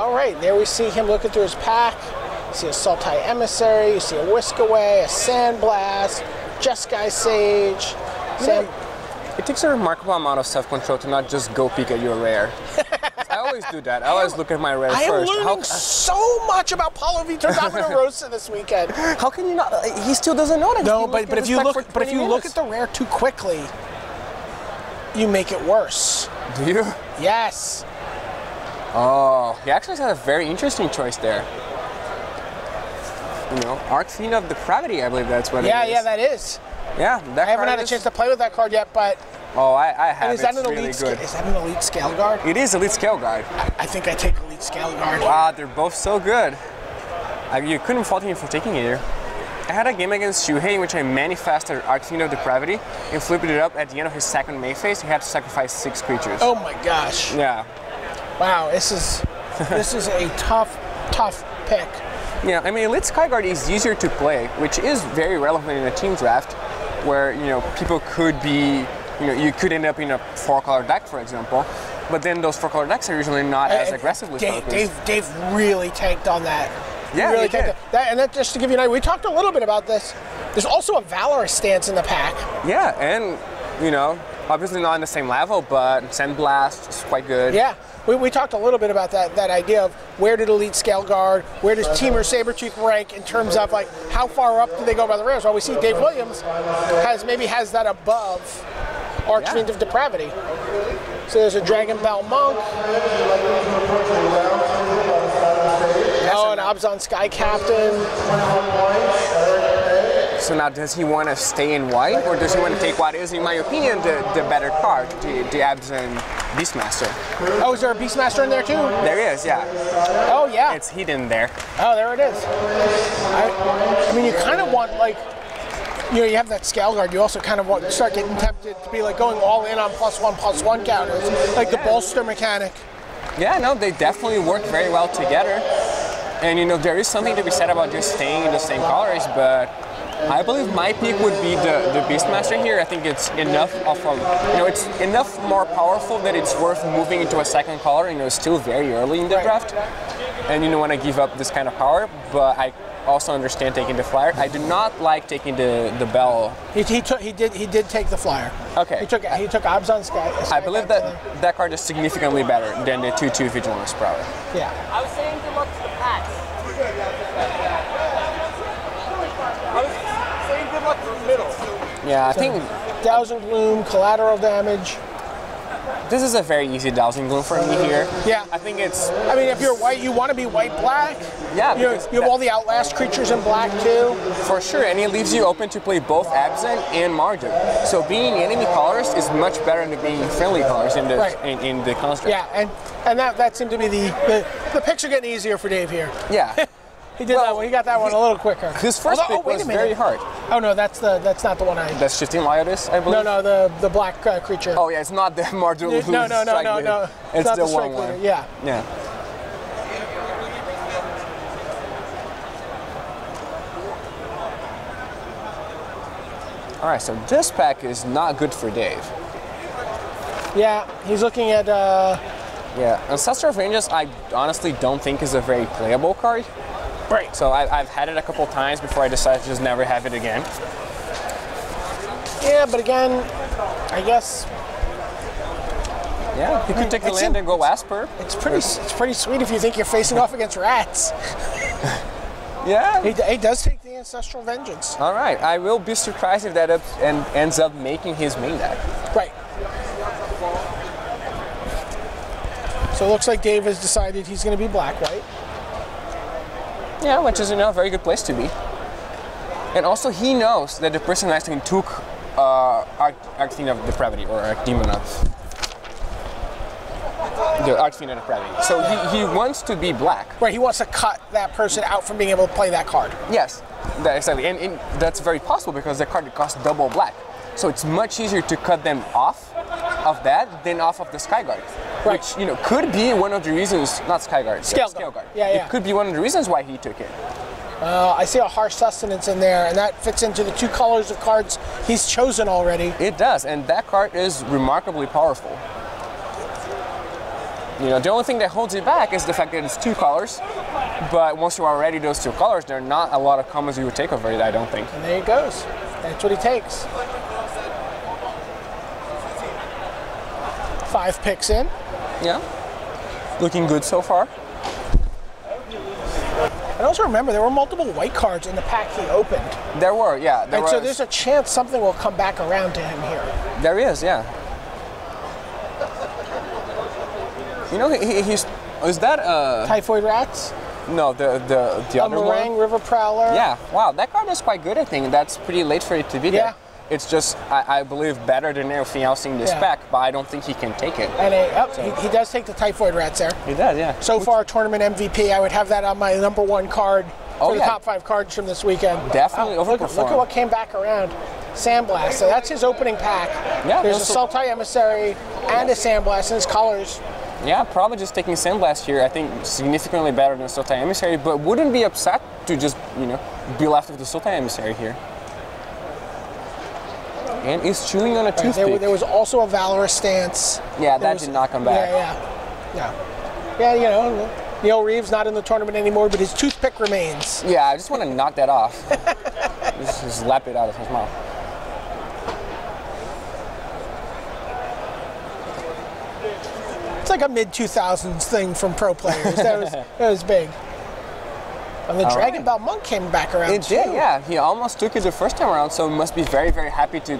All right, there we see him looking through his pack. You see a Sultai Emissary, you see a Whisk Away, a Sandblast, Jeskai Sage, Sand. It takes a remarkable amount of self-control to not just go peek at your rare. I always do that. I always look at my rare I am first. learning How, so much about Paulo Vitor Rosa this weekend. how can you not? uh, He still doesn't know that. No, but, but if you look but if 20 you look at the rare too quickly, you make it worse. do you? Yes. Oh, he actually has a very interesting choice there. You know, Archfiend of Depravity, I believe that's what Yeah, it is. yeah, yeah, that is. yeah. That I haven't had a chance to play with that card yet, but Oh, I, I have. is that an elite? is that an elite scale guard? It is Elite Scale Guard. I think I take elite scale guard. Wow, they're both so good. I, you couldn't fault me for taking it here. I had a game against Shuhei in which I manifested Archfiend of Depravity and flipped it up at the end of his second May phase. He had to sacrifice six creatures. Oh my gosh! Yeah. Wow, this is this is a tough, tough pick. Yeah, I mean, Elite Skyguard is easier to play, which is very relevant in a team draft, where you know people could be, you know, you could end up in a four-color deck, for example, but then those four-color decks are usually not as And aggressively Dave, focused. Dave, Dave really tanked on that. He Yeah, really he tanked did. That, and that just to give you an idea, we talked a little bit about this. There's also a Valorous stance in the pack. Yeah, and you know, obviously not on the same level, but Sandblast is quite good. Yeah, we, we talked a little bit about that that idea of where did Elite Scale Guard, where does Team Temur Sabretooth rank in terms of like how far up do they go by the rails? Well, we see Dave Williams has maybe has that above Archfiend Yeah. of Depravity. So there's a Dragon Bell Monk. Oh, an Abzan Sky Captain. So now, does he want to stay in white, or does he want to take what is, in my opinion, the, the better card, the, the Abzan Beastmaster? Oh, is there a Beastmaster in there too? There is, yeah. Oh yeah. It's hidden there. Oh, there it is. I, I mean, you kind of want like, you know, you have that scale guard. You also kind of want to start getting tempted to be like going all in on plus one, plus one counters, like the bolster mechanic. Yeah, no, they definitely work very well together. And you know, there is something to be said about just staying in the same colors, but I believe my pick would be the, the Beastmaster here. I think it's enough of a, you know, it's enough more powerful that it's worth moving into a second color. You know, it's still very early in the Right. draft, and you don't want to give up this kind of power. But I also understand taking the flyer. I do not like taking the the bell. He, he took, he did, he did take the flyer. Okay. He took, he took Abzan Sky. Sky I believe Captain. that that card is significantly better than the 2-2 Vigilance Prowler. Yeah. I was saying Yeah, I think Douse in Gloom, collateral damage. this is a very easy Douse in Gloom for me here. Yeah. I think it's I mean, if you're white, you want to be white black. Yeah, You, you have all the Outlast creatures in black too. for sure, and it leaves you open to play both Abzan and Mardu. So being enemy colors is much better than being friendly colors in the Right. in, in the construct. Yeah, and and that that seemed to be the the, the picks are getting easier for Dave here. Yeah. He did that one. He got that one a little quicker. His first Although- pick oh, was very hard. Oh no, that's the that's not the one I. That's shifting Liotis, I believe. No, no, the the black uh, creature. Oh yeah, it's not the Mardu. no, no, no, no, no. It's, not the, the one leader. one. Yeah. Yeah. All right, so this pack is not good for Dave. Yeah, he's looking at. Uh, Yeah, Ancestral Vengeance, I honestly don't think is a very playable card. Right. So I, I've had it a couple times before I decided to just never have it again. Yeah, but again, I guess Yeah, you could take the land in- and go Esper. it's pretty it's pretty sweet if you think you're facing off against rats. Yeah. He, he does take the ancestral vengeance. All right, I will be surprised if that up and ends up making his main deck. Right. So it looks like Dave has decided he's going to be black white. Yeah, which is you know a very good place to be. And also he knows that the person next to him took uh, Archfiend of Depravity or Archdemon of the Archfiend of Depravity. So he, he wants to be black. Right. He wants to cut that person out from being able to play that card. Yes, that, exactly. And, and that's very possible because the card costs double black. So it's much easier to cut them off of that than off of the Skyguard. Right. Which, you know, could be one of the reasons, not Skyguard, Scale Scale Guard. Yeah, yeah. It could be one of the reasons why he took it. Uh, I see a harsh sustenance in there, and that fits into the two colors of cards he's chosen already. It does, and that card is remarkably powerful. You know, the only thing that holds it back is the fact that it's two colors. But once you are already those two colors, there are not a lot of commons you would take over it. I don't think. And there he goes. That's what he takes. Five picks in. Yeah. Looking good so far. And also remember, there were multiple white cards in the pack he opened. There were, yeah. There And so there's a chance something will come back around to him here. There is, yeah. You know, he, he- he's is that uh Typhoid Rats, no the the the a other Marang one? River Prowler. Yeah, wow, that card is quite good. I think that's pretty late for it to be there. Yeah. It's just I, I believe better than everything else in this Yeah. pack, but I don't think he can take it. And a, oh, he, he does take the Typhoid Rats there. He does, yeah. So far, tournament MVP. I would have that on my number one card oh, for Oh, the yeah. top five cards from this weekend. Definitely Oh, look, at- look at what came back around. Sandblast. So that's his opening pack. Yeah, There's a Sultai Emissary and a Sandblast in his colors. Yeah, probably just taking Sandblast here. I think significantly better than Sultai Emissary, but wouldn't be upset to just you know be left with the Sultai Emissary here. And he's chewing on a There, toothpick. there was also a Valorous stance. yeah, There that was- did not come back. Yeah, yeah. Yeah. Yeah, you know, Neil Reeves not in the tournament anymore, but his toothpick remains. Yeah, I just want to knock that off. just, just lap it out of his mouth. It's like a mid 2000s thing from pro players. That was that was big. And the All Dragon Bell Monk came back around It too. did, yeah. He almost took it the first time around, so he must be very, very happy to.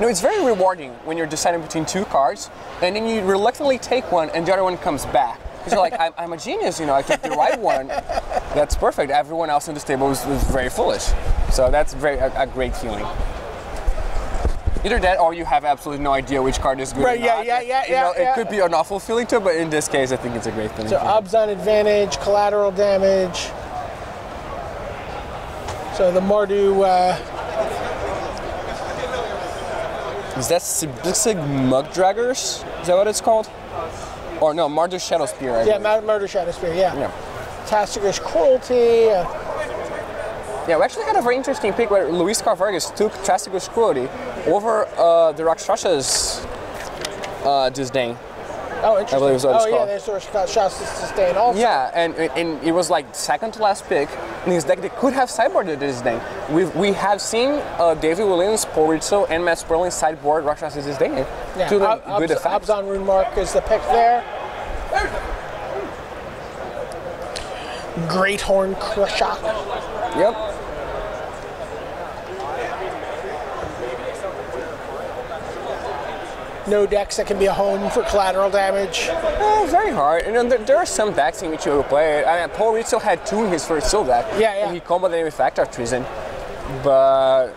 No, it's very rewarding when you're deciding between two cards, and then you reluctantly take one, and the other one comes back. Because you're like, I'm, I'm a genius, you know, I took the right one. That's perfect. Everyone else in this table was, was very foolish. So that's very a, a great feeling. Either that, or you have absolutely no idea which card is good. Right, or yeah, yeah, yeah, You know, yeah, it could be an awful feeling too, but in this case, I think it's a great feeling. So obs on advantage, collateral damage. So the Mardu, uh, Is that Sibixig Mug Draggers? Is that what it's called? Or no, Mardu Shadow Spear. I yeah, believe. Mardu Shadow Spear, yeah. Yeah. Cruelty. Uh, Yeah, we actually had a very interesting pick where Luis Scott-Vargas took Tasigur's Cruelty over uh, the Rakshasa's uh, Disdain. Oh, interesting. believe it's what it's oh, yeah, called. there's sort of shots to sustain also. Yeah, and, and it was like second to last pick. In his deck, they could have sideboarded Disdain. We've, we have seen uh, David Williams, Paul Rizzo, and Matt Sperling sideboard Rakshasa's Disdain Yeah, to the Ob- good Obs- effect. On Rune Mark is the pick there. Great Horn Krushok. Yep. No decks that can be a home for collateral damage. Eh, very hard. And then there, there are some decks in which you will play it. I mean, Paul Rizzo had two in his first Seal deck. Yeah, yeah. And he comboed them with Factor Treason. But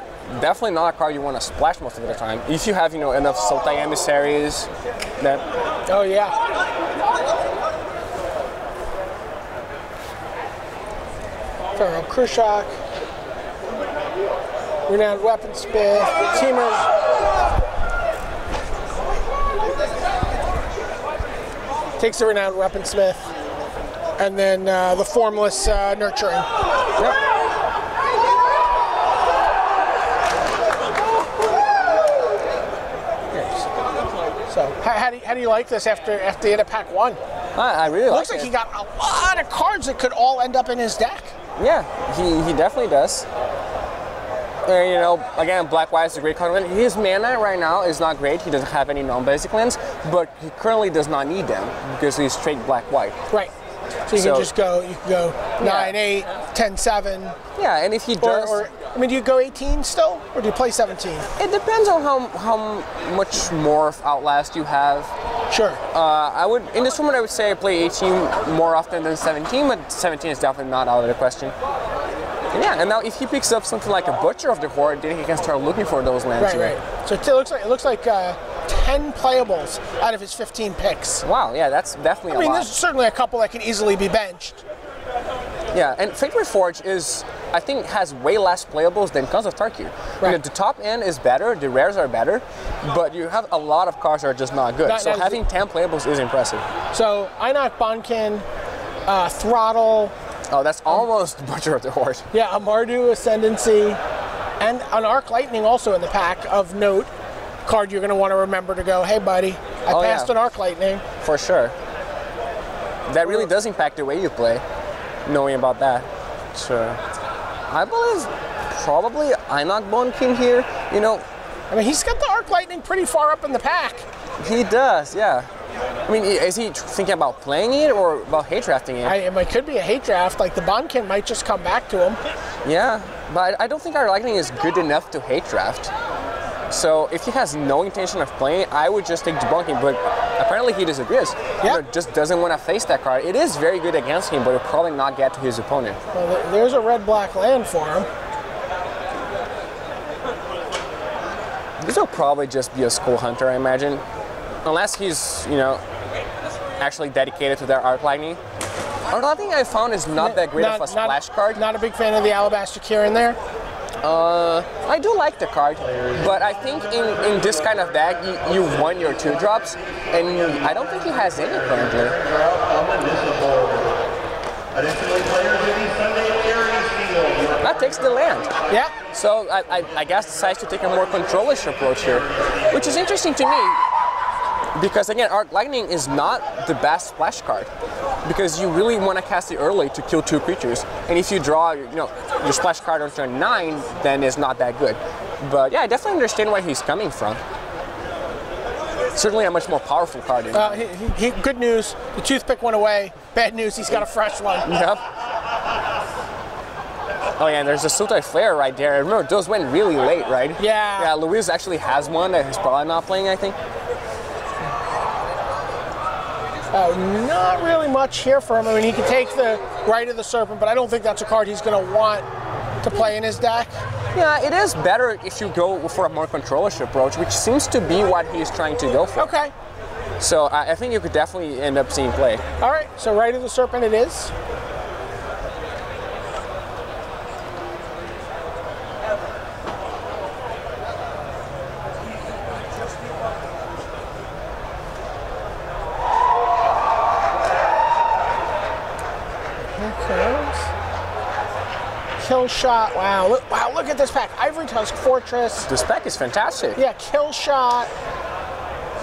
definitely not a card you want to splash most of the time. If you have, you know, enough Sultai emissaries, that Oh, yeah. Feral Krushok. Renowned Weaponsmith. Teamers. Takes the Renowned Weaponsmith. And then uh, the Formless uh, Nurturing. So, how, how, do you, how do you like this after after the end of pack one? I, I really Looks like like he got a lot of cards that could all end up in his deck. Yeah, he, he definitely does. And, you know, again, Black White is a great card. His mana right now is not great. He doesn't have any non-basic lands, but he currently does not need them because he's straight Black White. Right. So you So- can just go, you can go 9 8, 10 7. Yeah, and if he Or, does, or, I mean, do you go 18 still? Or do you play 17? it depends on how how much more of Outlast you have. Sure. Uh, I would in this tournament I would say I play 18 more often than 17, but 17 is definitely not out of the question. And yeah, and now if he picks up something like a Butcher of the Horde, then he can start looking for those lands. right, right. So it looks like it looks like uh, 10 playables out of his 15 picks. Wow, yeah, that's definitely I a mean, lot. there's certainly a couple that can easily be benched. Yeah, and Fate Reforged is, I think, has way less playables than Khans of Tarkir. You know, Right. the top end is better, the rares are better, but you have a lot of cards that are just not good. So having 10 playables is impressive. So Ainok Bond-Kin, uh, Throttle, Oh, that's almost Butcher of the Horde. yeah, a Mardu Ascendancy, and an Arc Lightning also in the pack of note. Card you're going to want to remember to go, hey buddy, I Oh, passed yeah. an Arc Lightning. For sure. that really does impact the way you play, knowing about that. Sure. I believe probably Ainok Bond-Kin here. You know, I mean, he's got the arc lightning pretty far up in the pack. he does, yeah. I mean, is he thinking about playing it or about hate drafting it? I, it could be a hate draft. Like the Bond-Kin might just come back to him. Yeah, but I I don't think our lightning is good enough to hate draft. So if he has no intention of playing, I would just take debunking. But apparently he disagrees. Yeah. just doesn't want to face that card. It is very good against him, but it'll probably not get to his opponent. Well, there's a red black land for him. This will probably just be a Skull Hunter, I imagine, unless he's you know actually dedicated to their arc lightning. Arc lightning I found is not that great of a splash card. Not a big fan of the Alabaster Kirin there. Uh, I do like the card, but I think in, in this kind of deck, you, you won your two drops, and I don't think he has any currently. Additionally, player duty Sunday Aries Field. That takes the land. Yeah. So I, I, I guess decides to take a more controlish approach here, which is interesting to me because again, Arc Lightning is not the best splash card because you really want to cast it early to kill two creatures, and if you draw, you know, your splash card on turn nine, then it's not that good. But yeah, I definitely understand where he's coming from. Certainly a much more powerful card. Uh, he, he, he- good news, the toothpick went away. Bad news, he's got a fresh one. Yep. Oh yeah, and there's a Sultai Flayer right there. Remember, those went really late, right? Yeah. Yeah, Luis actually has one that he's probably not playing, I think. Uh, not really much here for him. I mean, he can take the Rite of the Serpent, but I don't think that's a card he's going to want to play in his deck. Yeah, it is better if you go for a more controllish approach, which seems to be what he's trying to go for. Okay. So I, I think you could definitely end up seeing play. All right, so Rite of the Serpent it is. Kill shot. Wow, look, wow, look at this pack. Ivory Tusk Fortress. The pack is fantastic. Yeah, kill shot.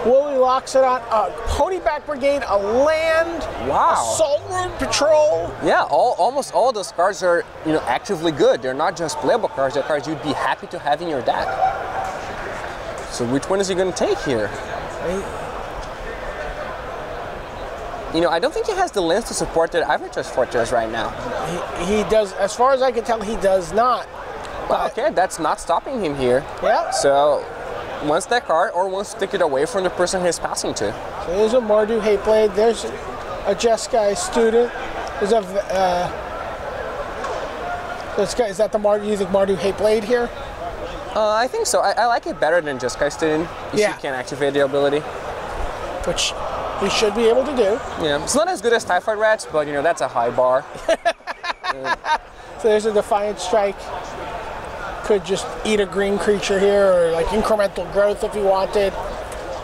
Woolly Loxodon. Uh, Ponyback Brigade, a land. Wow. Assault Road Patrol. Yeah, all, almost all those cards are you know actively good. They're not just playable cards. They're cards you'd be happy to have in your deck. So which one is he going to take here? You know, I don't think he has the lens to support the Ivory Fortress right now. He, he does, as far as I can tell, he does not. Well, okay, that's not stopping him here. Yeah. So, once that card or once to take it away from the person he's passing to. So there's a Mardu Hateblade. There's a Jeskai student. There's a. Uh, this guy, is that the Mardu? You think Mardu Hateblade here? Uh, I think so. I, I like it better than just Student. If Yeah. you can activate the ability. Which he should be able to do. Yeah, it's not as good as Typhoid Rats, but you know that's a high bar. So there's a Defiant Strike. Could just eat a green creature here, or like incremental growth if you wanted.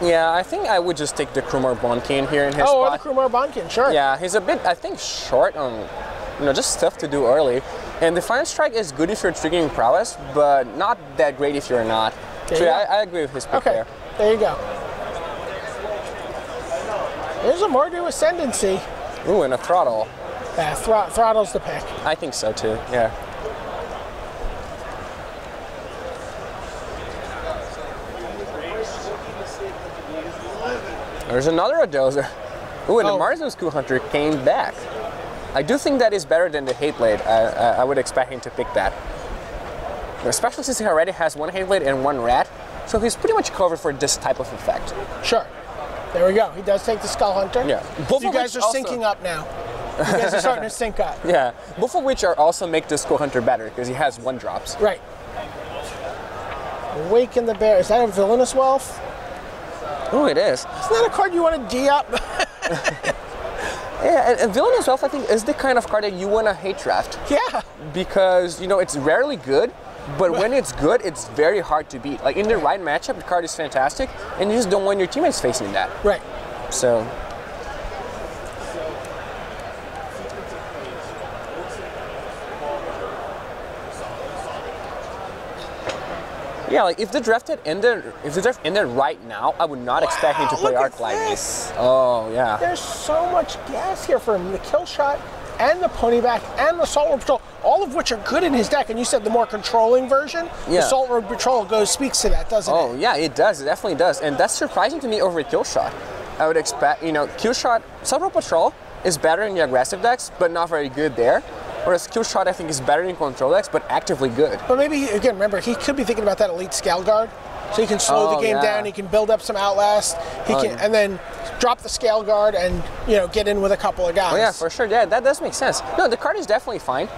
yeah, I think I would just take the Krumar Bond-Kin here in his Oh, or the spot. Krumar Bond-Kin, sure. Yeah, he's a bit, I think, short on, you know, just stuff to do early. And the Fire Strike is good if you're triggering prowess, but not that great if you're not. There So you yeah. I, I agree with his pick Okay, there. there you go. There's a Mardu Ascendancy. Ooh, and a throttle. Yeah, thr- throttle's the pick. I think so too. Yeah. There's another Adoza. Ooh, and Oh. the Mardu Skull Hunter came back. I do think that is better than the Hate Blade. I, I, I would expect him to pick that. Especially since he already has one Hate Blade and one Rat, so he's pretty much covered for this type of effect. Sure. There we go. He does take the Skull Hunter. Yeah. You Both of guys are also- syncing up now. You guys are starting to sync up. Yeah, both of which are also make the Skull Hunter better because he has one drops. Right. Awaken the Bear. Is that a Villainous Wealth? Oh, it is. Isn't that a card you want to D up? Yeah, and, and Villain himself, I think, is the kind of card that you want to hate draft. yeah. because you know it's rarely good but when it's good it's very hard to beat like in the right matchup the card is fantastic and you just don't want your teammates facing that Right. so Yeah, like if the draft had ended, if the draft ended right now, I would not expect him to Wow, play Arc Lightning. this. Oh yeah. There's so much gas here for him. The kill shot and the ponyback and the salt road patrol, all of which are good in his deck. And you said the more controlling version, Yeah. the salt road patrol goes speaks to that, doesn't Oh it? Oh yeah, it does. It definitely does, and that's surprising to me over Kill Shot. I would expect, you know, Kill Shot, salt road Patrol is better in the aggressive decks, but not very good there. Whereas Kill Shot, I think, is better in control decks, but actively good. But maybe again, remember he could be thinking about that elite scale guard, so he can slow Oh, the game yeah. down. He can build up some outlast. He Oh, can yeah. and then drop the scale guard and you know get in with a couple of guys. Oh yeah, for sure. Yeah, that does make sense. No, the card is definitely fine.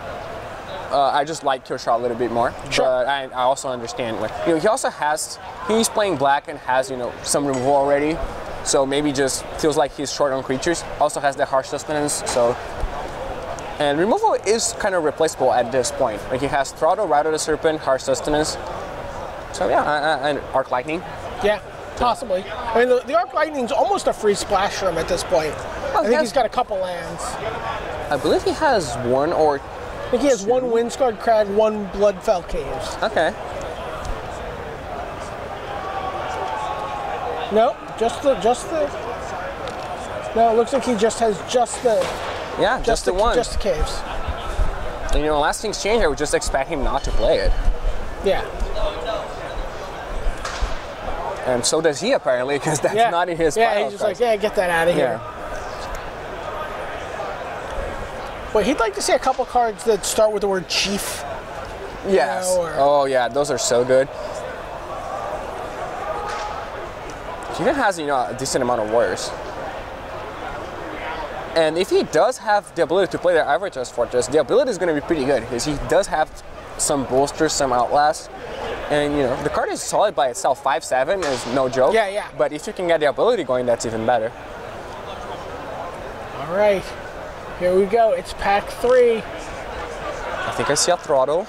Uh, I just like Kill Shot a little bit more, Sure. but I, I also understand. Like, you know, he also has he's playing black and has you know some removal already, so maybe just feels like he's short on creatures. Also has the harsh sustenance, so. And removal is kind of replaceable at this point. Like he has Throttle, Ride of the Serpent, Harsh Sustenance. So yeah, and Arc Lightning. Yeah, possibly. I mean, the, the arc lightning's almost a free splash him at this point. I think he's got a couple lands. I believe he has one or I think he has one Windscarred Crag, one Bloodfell Caves. okay. No, just the just the. No, it looks like he just has just the Yeah, just, just, the, one. just the caves. And, you know, last things change. I would just expect him not to play it. Yeah. And so does he apparently, because that's yeah. not in his Yeah, he's just like, yeah, get that out of here. yeah. But he'd like to see a couple cards that start with the word chief. Yes. know, oh yeah, those are so good. He even has, you know, a decent amount of warriors. And if he does have the ability to play the average as Fortress, the ability is going to be pretty good because he does have some bolsters, some outlast. And you know, the card is solid by itself. 5-7 is no joke. Yeah, yeah. But if you can get the ability going, that's even better. All right. Here we go. It's pack three. I think I see a throttle.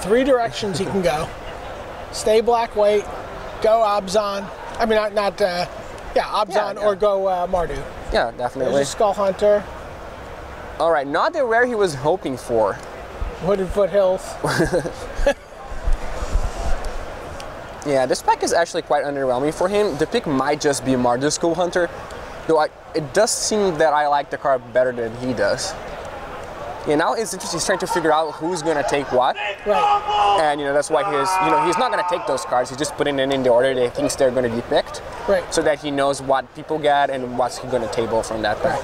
Three directions he can go. Stay black, wait. Go Abzan. I mean, not, not uh, yeah, Abzan yeah. or go uh, Mardu. Yeah, definitely. There's a Skull Hunter, All right, not the rare he was hoping for. Wooded Foothills. Yeah, this pack is actually quite underwhelming for him. The pick might just be Mardu Skull Hunter, though I, it does seem that I like the card better than he does. Yeah, now it's interesting. He's trying to figure out who's gonna take what, Right, and you know that's why he's you know he's not gonna take those cards. He's just putting it in the order that he thinks they're gonna be picked, right. so that he knows what people get and what's he gonna table from that pack.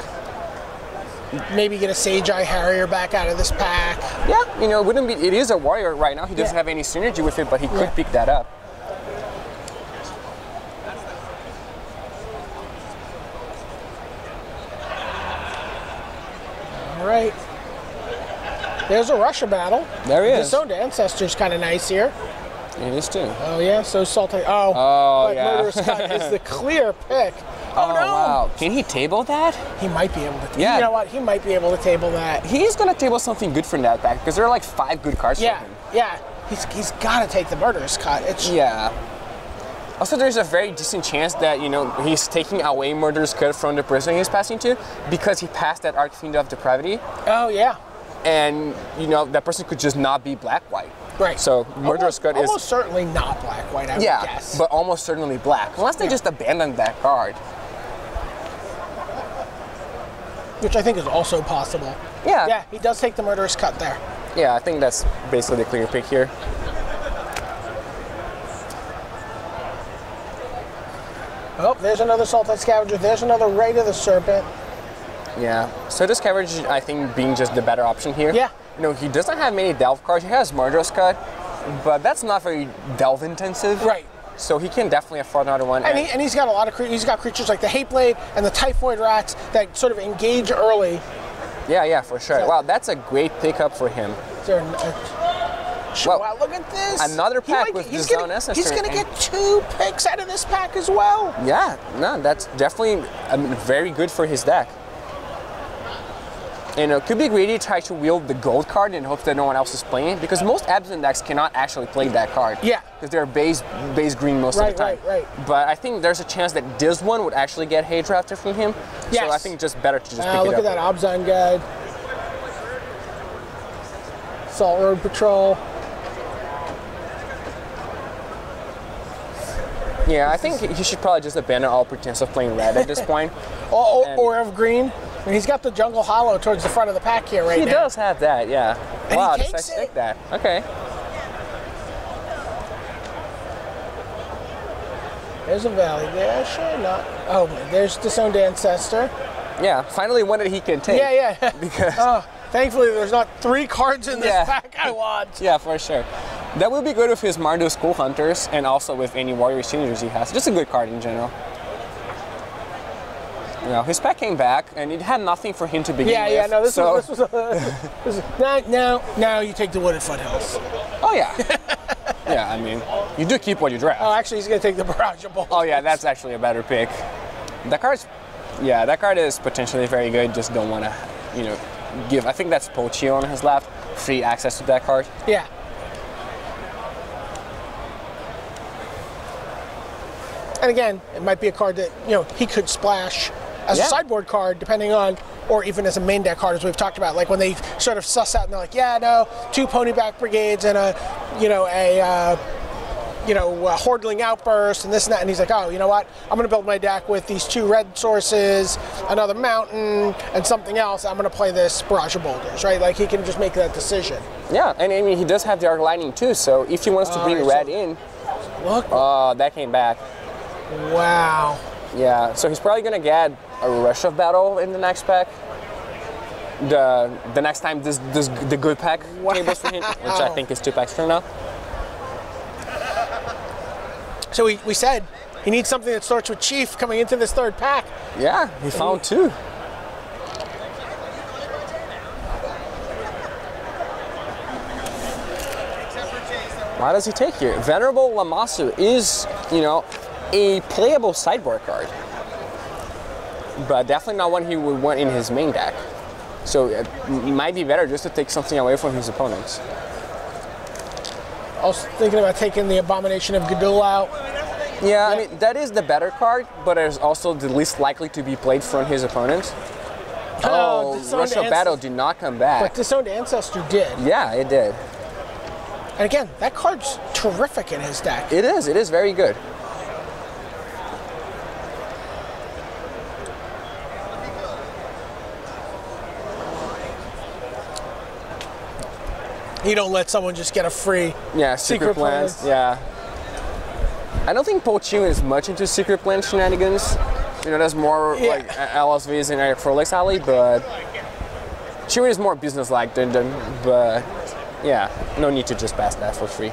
Maybe get a Sage Eye Harrier back out of this pack. Yeah, you know, it wouldn't be. It is a warrior right now. He doesn't Yeah. have any synergy with it, but he could Yeah. pick that up. Right. There's a Rush of Battle. There is. he The is. Stone Ancestor's kind of nice here. It is too. Oh yeah, so salty. Oh, Oh, but yeah. Murderous Cut is the clear pick. Oh, oh, no, wow! Can he table that? he might be able to. Yeah. You know what? He might be able to table that. He's gonna table something good for that because there are like five good cards Yeah, for him. yeah. He's he's got to take the Murderous Cut. It's Yeah. Also, there's a very decent chance that you know he's taking away Murder's Cut from the person he's passing to because he passed that Archfiend of Depravity, oh yeah, and you know that person could just not be black white. right. So Murderous almost, Cut is almost certainly not black white. I yeah, would guess. but almost certainly black unless they Yeah. just abandoned that card. which I think is also possible. Yeah. Yeah, he does take the Murderous Cut there. Yeah, I think that's basically the clear pick here. Oh, there's another Sultai Scavenger. There's another Raid of the Serpent. Yeah. So this coverage, I think, being just the better option here. Yeah. You know, he doesn't have many delve cards. He has Murderous Cut, but that's not very delve intensive. Right. So he can definitely afford another one. And, he, and he's got a lot of he's got creatures like the Hate Blade and the Typhoid Rats that sort of engage early. yeah, yeah, for sure. So- Wow, that's a great pickup for him. Is there a- Well, wow, look at this! another He pack might- with he's the gonna, Zone He's going to get two picks out of this pack as well. Yeah, no, that's definitely um, very good for his deck. You know, could be greedy try to wield the gold card and hope that no one else is playing it because most Abzan decks cannot actually play that card. Yeah. Because they're base base green most Right, of the time. right, right. But I think there's a chance that this one would actually get hate drafted from him. Yes. So I think just better to just Uh, look at that Abzan guide. Salt Road Patrol. Yeah, I think he should probably just abandon all pretense of playing red at this point. Or, or, or of green. I mean, he's got the jungle hollow towards the front of the pack here right He now. does have that, yeah. And wow, he does I stick it. that? Okay. There's a valley there, sure not. Oh, there's disowned ancestor. Yeah, finally one that he can take. Yeah, yeah. Because Oh, thankfully there's not three cards in this Yeah. pack I want. Yeah, for sure. That would be good with his Mardu Skull Hunters and also with any Warrior Seniors he has. Just a good card in general. You know, his pack came back and it had nothing for him to begin Yeah, with. yeah. Yeah, no, this so, was this was, this was now, now now you take the wooded foothills. Oh yeah. yeah, I mean, you do keep what you draft. Oh, actually, he's gonna take the barrage of. Oh yeah, that's actually a better pick. That card's, yeah, that card is potentially very good. Just don't want to, you know, give. I think that's Pochi on his left. Free access to that card. Yeah. And again, it might be a card that you know he could splash as Yeah. a sideboard card, depending on, or even as a main deck card, as we've talked about. Like when they sort of suss out and they're like, yeah, no, two ponyback brigades and a, you know, a. Uh, you know, uh, Hordeling Outburst and this and that, and he's like, oh, you know what? I'm going to build my deck with these two red sources, another mountain, and something else. I'm going to play this barrage of boulders, right? Like he can just make that decision. Yeah, and I mean he does have the Arc Lightning too. So if he wants to bring Alright, red so- in, Look, uh, that came back. Wow. Yeah, so he's probably gonna get a rush of battle in the next pack. The the next time this this the good pack tables for him, which I think is two packs from now. So we, we said he needs something that starts with Chief coming into this third pack. Yeah, he found two. Why does he take here? Venerable Lamasu is, you know, a playable sideboard card, but definitely not one he would want in his main deck. So it might be better just to take something away from his opponents. I was thinking about taking the Abomination of Gudul out. Yeah, I mean that is the better card, but it's also the least likely to be played from his opponents. Uh, oh, Disowned Rush of Battle did not come back. But. Disowned Ancestor did. Yeah, it did. And again, that card's terrific in his deck. It is. It is very good. You don't let someone just get a free. Yeah, secret, Secret plans. plans. Yeah. I don't think Pochun is much into secret plan shenanigans. You know, that's more Yeah. like LSVs and Eric Froehlich's alley, but Chewin is more business-like than, them, but yeah, no need to just pass that for free.